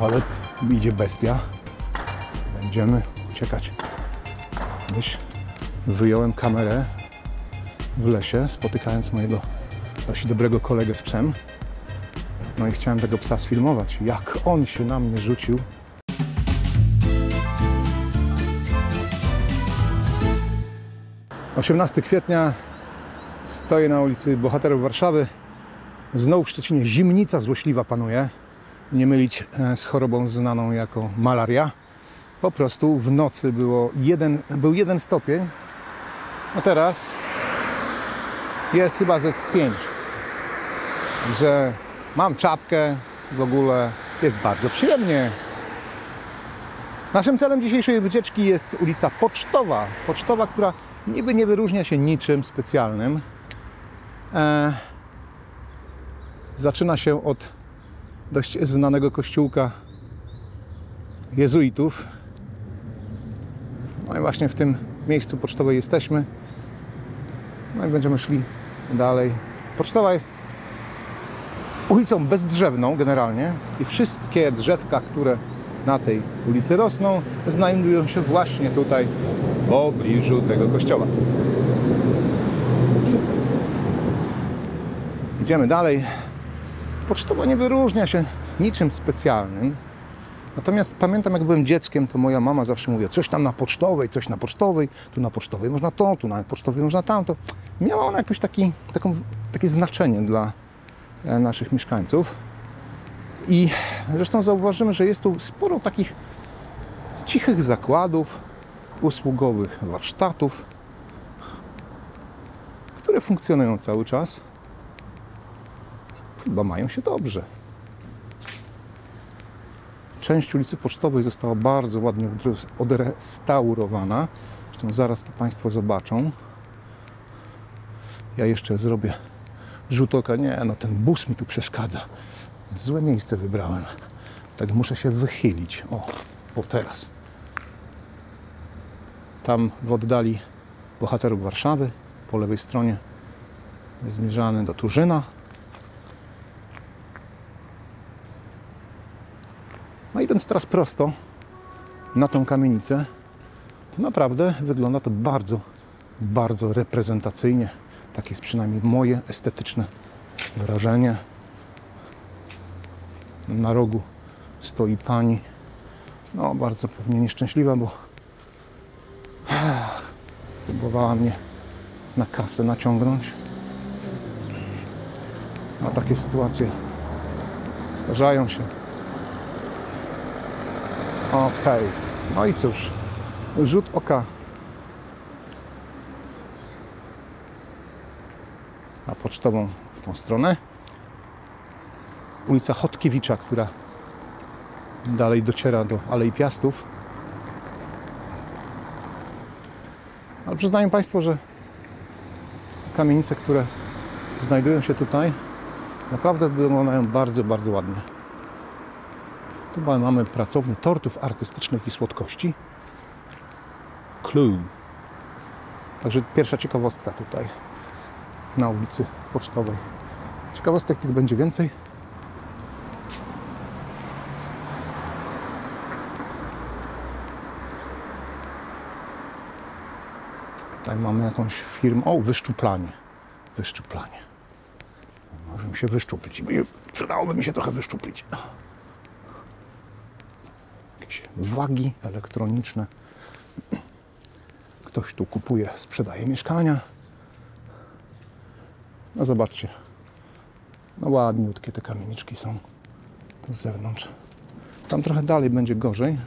Ale idzie bestia. Będziemy uciekać. Gdzieś wyjąłem kamerę w lesie, spotykając mojego dość dobrego kolegę z psem. No i chciałem tego psa sfilmować, jak on się na mnie rzucił. Osiemnasty kwietnia stoję na ulicy Bohaterów Warszawy. Znowu w Szczecinie zimnica złośliwa panuje. Nie mylić e, z chorobą znaną jako malaria. Po prostu w nocy było jeden, był jeden stopień, a teraz jest chyba ze 5. Że mam czapkę, w ogóle jest bardzo przyjemnie. Naszym celem dzisiejszej wycieczki jest ulica Pocztowa. Pocztowa, która niby nie wyróżnia się niczym specjalnym. E, zaczyna się od dość znanego kościółka jezuitów. No i właśnie w tym miejscu pocztowej jesteśmy. No i będziemy szli dalej. Pocztowa jest ulicą bezdrzewną generalnie i wszystkie drzewka, które na tej ulicy rosną, znajdują się właśnie tutaj w pobliżu tego kościoła. Idziemy dalej. Pocztowa nie wyróżnia się niczym specjalnym. Natomiast pamiętam, jak byłem dzieckiem, to moja mama zawsze mówiła, coś tam na pocztowej, coś na pocztowej, tu na pocztowej można to, tu na pocztowej można tamto. Miała ona jakoś taki, takie znaczenie dla e, naszych mieszkańców. I zresztą zauważymy, że jest tu sporo takich cichych zakładów, usługowych warsztatów, które funkcjonują cały czas. Chyba mają się dobrze. Część ulicy Pocztowej została bardzo ładnie odrestaurowana. Zresztą zaraz to Państwo zobaczą. Ja jeszcze zrobię rzut oka. Nie, no ten bus mi tu przeszkadza. Złe miejsce wybrałem. Tak muszę się wychylić. O, o teraz. Tam w oddali bohaterów Warszawy, po lewej stronie zmierzany do Turzyna. No idąc teraz prosto na tą kamienicę, to naprawdę wygląda to bardzo, bardzo reprezentacyjnie. Takie jest przynajmniej moje estetyczne wrażenie. Na rogu stoi pani, no bardzo pewnie nieszczęśliwa, bo próbowała mnie na kasę naciągnąć. A takie sytuacje zdarzają się. Okej, no i cóż, rzut oka na pocztową w tą stronę. Ulica Chodkiewicza, która dalej dociera do Alei Piastów. Ale przyznają Państwo, że kamienice, które znajdują się tutaj, naprawdę wyglądają bardzo, bardzo ładnie. Tu mamy pracownię tortów artystycznych i słodkości. Clue. Także pierwsza ciekawostka tutaj na ulicy Pocztowej. Ciekawostek tych będzie więcej. Tutaj mamy jakąś firmę. O, wyszczuplanie. Wyszczuplanie. Możemy się wyszczuplić. Przydałoby mi się trochę wyszczuplić. Wagi elektroniczne. Ktoś tu kupuje, sprzedaje mieszkania. No zobaczcie. No ładniutkie te kamieniczki są tu z zewnątrz. Tam trochę dalej będzie gorzej.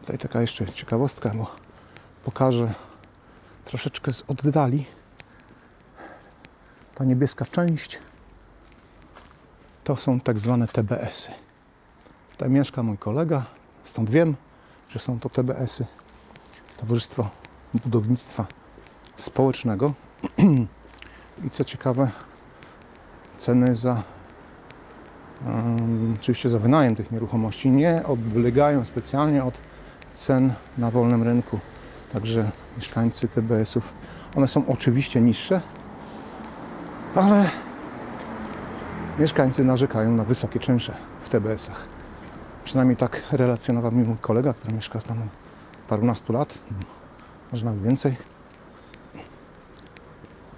Tutaj taka jeszcze jest ciekawostka, bo pokażę troszeczkę z oddali. Ta niebieska część to są tak zwane TBS-y. Tutaj mieszka mój kolega, stąd wiem, że są to TBS-y. Towarzystwo Budownictwa Społecznego. I co ciekawe, ceny za um, oczywiście za wynajem tych nieruchomości nie odbiegają specjalnie od cen na wolnym rynku. Także mieszkańcy TBS-ów. One są oczywiście niższe, ale mieszkańcy narzekają na wysokie czynsze w TBS-ach. Przynajmniej tak relacjonował mi mój kolega, który mieszka tam parunastu lat, może nawet więcej.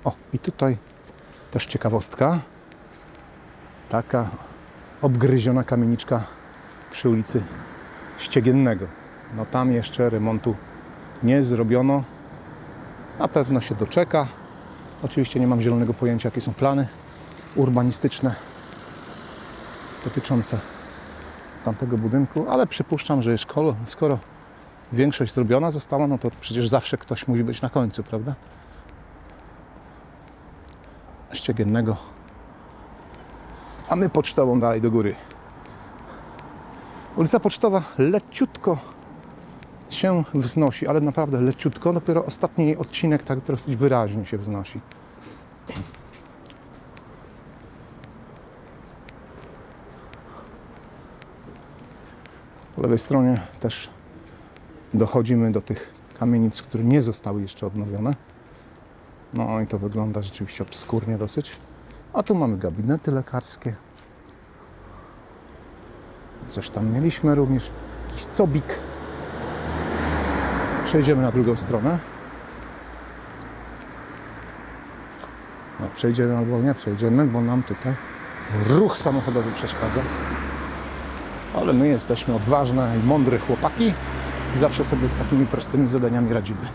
O, i tutaj też ciekawostka. Taka obgryziona kamieniczka przy ulicy Ściegiennego. No tam jeszcze remontu nie zrobiono. Na pewno się doczeka. Oczywiście nie mam zielonego pojęcia, jakie są plany urbanistyczne dotyczące tamtego budynku, ale przypuszczam, że skoro, skoro większość zrobiona została, no to przecież zawsze ktoś musi być na końcu, prawda? Ściegiennego. A my pocztową dalej do góry. Ulica Pocztowa leciutko się wznosi, ale naprawdę leciutko. Dopiero ostatni jej odcinek tak dosyć wyraźnie się wznosi. Po lewej stronie też dochodzimy do tych kamienic, które nie zostały jeszcze odnowione. No i to wygląda rzeczywiście obskurnie dosyć. A tu mamy gabinety lekarskie. Coś tam mieliśmy również. Jakiś cobik. Przejdziemy na drugą stronę. No, przejdziemy albo nie przejdziemy, bo nam tutaj ruch samochodowy przeszkadza. Ale my jesteśmy odważne i mądre chłopaki i zawsze sobie z takimi prostymi zadaniami radzimy.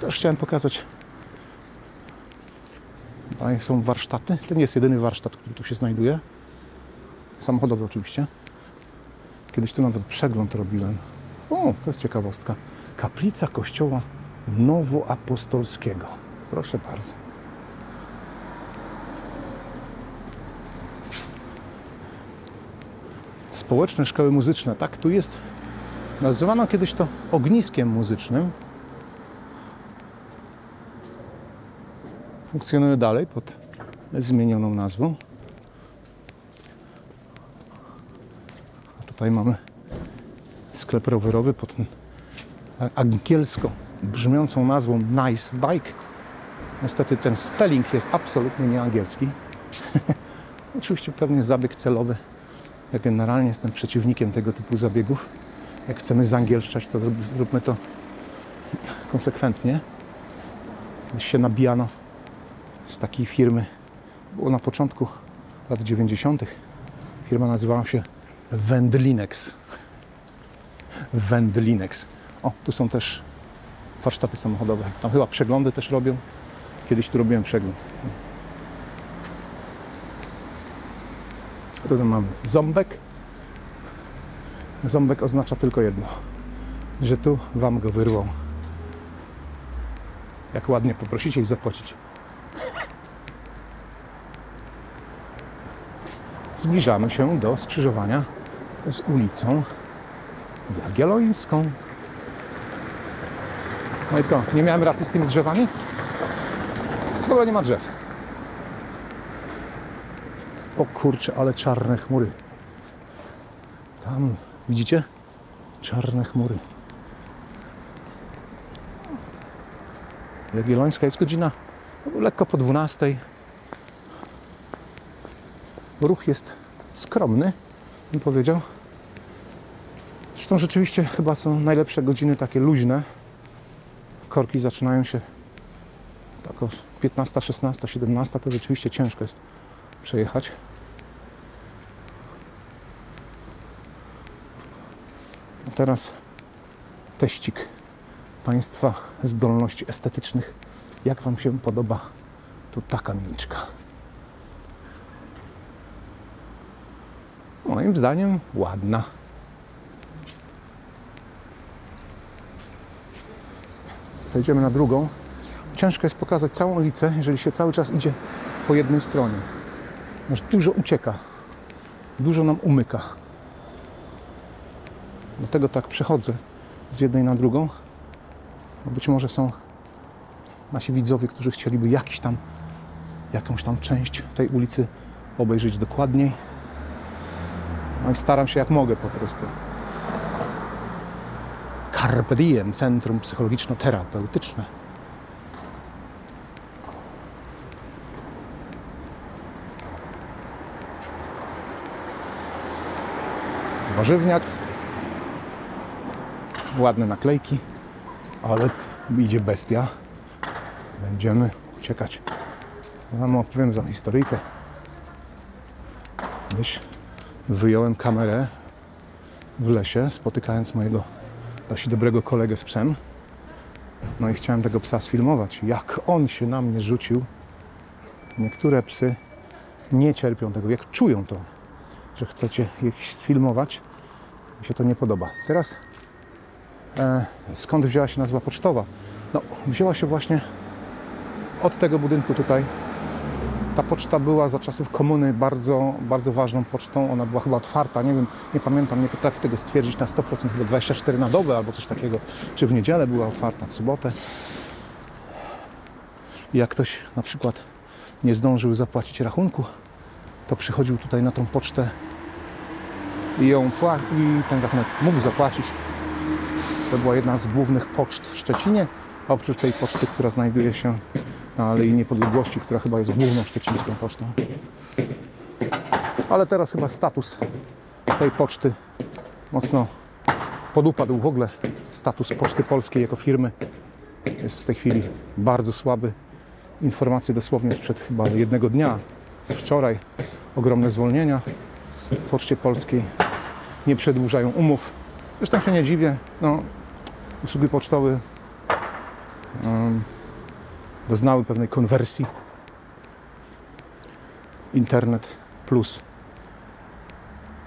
Też chciałem pokazać. Tutaj są warsztaty. To nie jest jedyny warsztat, który tu się znajduje. Samochodowy oczywiście. Kiedyś tu nawet przegląd robiłem. O, to jest ciekawostka. Kaplica kościoła nowoapostolskiego. Proszę bardzo. Społeczne szkoły muzyczne. Tak, tu jest. Nazywano kiedyś to ogniskiem muzycznym. Funkcjonuje dalej pod zmienioną nazwą. Tutaj mamy sklep rowerowy pod angielsko brzmiącą nazwą Nice Bike. Niestety ten spelling jest absolutnie nieangielski. Oczywiście pewnie zabieg celowy. Ja generalnie jestem przeciwnikiem tego typu zabiegów. Jak chcemy zangielszczać, to zróbmy to konsekwentnie. Kiedyś się nabijano z takiej firmy. To było na początku lat 90. Firma nazywała się Wendlinex. Wendlinex. O, tu są też warsztaty samochodowe. Tam chyba przeglądy też robią. Kiedyś tu robiłem przegląd. Tutaj mamy ząbek. Ząbek oznacza tylko jedno, że tu Wam go wyrwą. Jak ładnie poprosicie i zapłacicie. Zbliżamy się do skrzyżowania z ulicą Jagiellońską. No i co, nie miałem racji z tymi drzewami? W ogóle nie ma drzew. O kurczę, ale czarne chmury. Tam, widzicie? Czarne chmury. Jagiellońska jest godzina lekko po 12. Ruch jest skromny, bym powiedział. Zresztą rzeczywiście chyba są najlepsze godziny takie luźne. Korki zaczynają się tak o 15, 16, 17. To rzeczywiście ciężko jest przejechać. A teraz teścik Państwa zdolności estetycznych. Jak Wam się podoba tu ta kamieniczka? Moim zdaniem ładna. Przejdziemy na drugą. Ciężko jest pokazać całą ulicę, jeżeli się cały czas idzie po jednej stronie. Aż dużo ucieka, dużo nam umyka. Dlatego tak przechodzę z jednej na drugą. Bo być może są nasi widzowie, którzy chcieliby jakiś tam, jakąś tam część tej ulicy obejrzeć dokładniej. No staram się jak mogę po prostu. Carpe Diem, Centrum Psychologiczno-Terapeutyczne. Warzywniak. Ładne naklejki, ale idzie bestia. Będziemy uciekać. Wam opowiem za historyjkę. Kiedyś wyjąłem kamerę w lesie, spotykając mojego dość dobrego kolegę z psem. No i chciałem tego psa sfilmować. Jak on się na mnie rzucił. Niektóre psy nie cierpią tego, jak czują to, że chcecie ich sfilmować. Mi się to nie podoba. Teraz e, skąd wzięła się nazwa pocztowa? No, wzięła się właśnie od tego budynku tutaj. Ta poczta była za czasów komuny bardzo, bardzo ważną pocztą. Ona była chyba otwarta, nie wiem, nie pamiętam, nie potrafię tego stwierdzić na 100%, chyba 24 na dobę albo coś takiego. Czy w niedzielę była otwarta, w sobotę. I jak ktoś na przykład nie zdążył zapłacić rachunku, to przychodził tutaj na tą pocztę i ją pła- i ten rachunek mógł zapłacić. To była jedna z głównych poczt w Szczecinie, a oprócz tej poczty, która znajduje się na Alei Niepodległości, która chyba jest główną szczecińską pocztą. Ale teraz chyba status tej poczty mocno podupadł. W ogóle status Poczty Polskiej jako firmy jest w tej chwili bardzo słaby. Informacje dosłownie sprzed chyba jednego dnia, z wczoraj. Ogromne zwolnienia w Poczcie Polskiej. Nie przedłużają umów. Zresztą się nie dziwię. No, usługi pocztowe um, doznały pewnej konwersji. Internet plus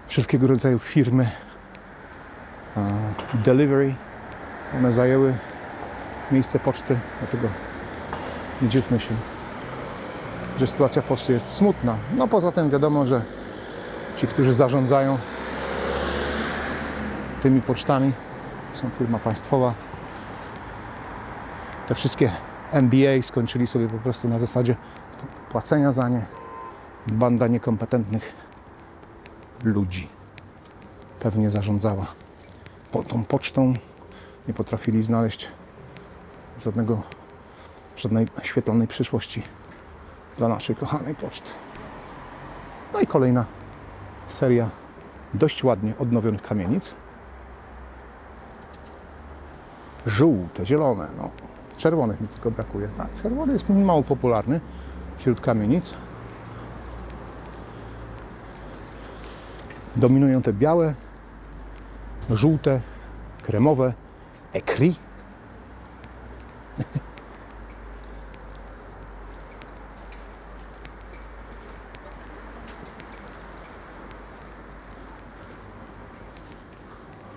wszelkiego rodzaju firmy delivery. One zajęły miejsce poczty, dlatego nie dziwmy się, że sytuacja poczty jest smutna. No poza tym wiadomo, że ci, którzy zarządzają tymi pocztami, są firma państwowa. Te wszystkie MBA skończyli sobie po prostu na zasadzie płacenia za nie. Banda niekompetentnych ludzi pewnie zarządzała po tą pocztą. Nie potrafili znaleźć żadnego, żadnej świetlanej przyszłości dla naszej kochanej poczty. No i kolejna seria dość ładnie odnowionych kamienic. Żółte, zielone, no. Czerwonych mi tylko brakuje. Tak, czerwony jest mało popularny wśród kamienic. Dominują te białe, żółte, kremowe, ekri.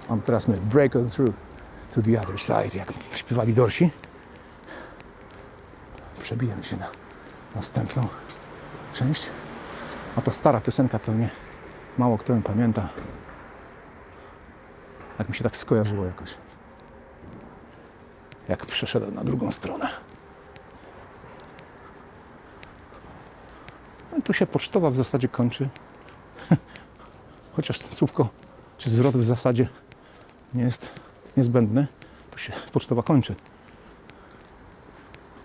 A teraz my break on through to the other side, jak śpiewali Dorsi. Przebijemy się na następną część. A to stara piosenka pewnie. Mało kto ją pamięta. Jak mi się tak skojarzyło jakoś. Jak przeszedłem na drugą stronę. No tu się pocztowa w zasadzie kończy. Chociaż słówko czy zwrot w zasadzie nie jest niezbędny, tu się pocztowa kończy.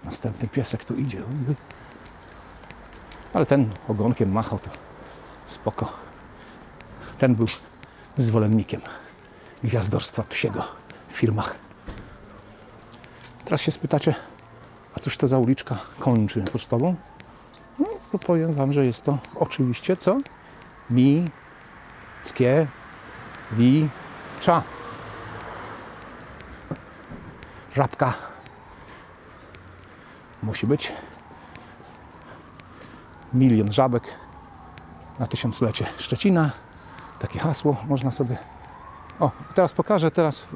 Następny piesek tu idzie. Ale ten ogonkiem machał to spoko. Ten był zwolennikiem gwiazdorstwa psiego w filmach. Teraz się spytacie, a cóż to za uliczka kończy pocztową? No, to powiem Wam, że jest to oczywiście co? Mi, ckie, wi, cza. Żabka musi być. Milion żabek na tysiąclecie Szczecina. Takie hasło można sobie. O, teraz pokażę teraz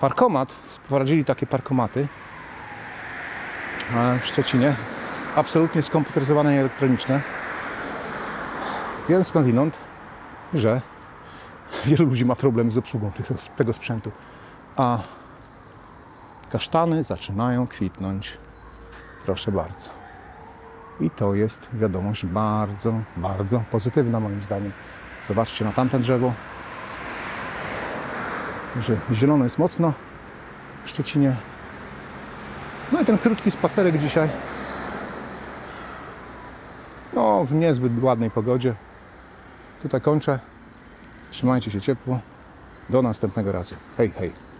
parkomat. Wprowadzili takie parkomaty w Szczecinie. Absolutnie skomputeryzowane i elektroniczne. Wiem skądinąd, że wielu ludzi ma problem z obsługą tego sprzętu. A kasztany zaczynają kwitnąć. Proszę bardzo. I to jest wiadomość bardzo, bardzo pozytywna moim zdaniem. Zobaczcie na tamte drzewo. że zielono jest mocno w Szczecinie. No i ten krótki spacerek dzisiaj. No, w niezbyt ładnej pogodzie. Tutaj kończę. Trzymajcie się ciepło. Do następnego razu. Hej, hej.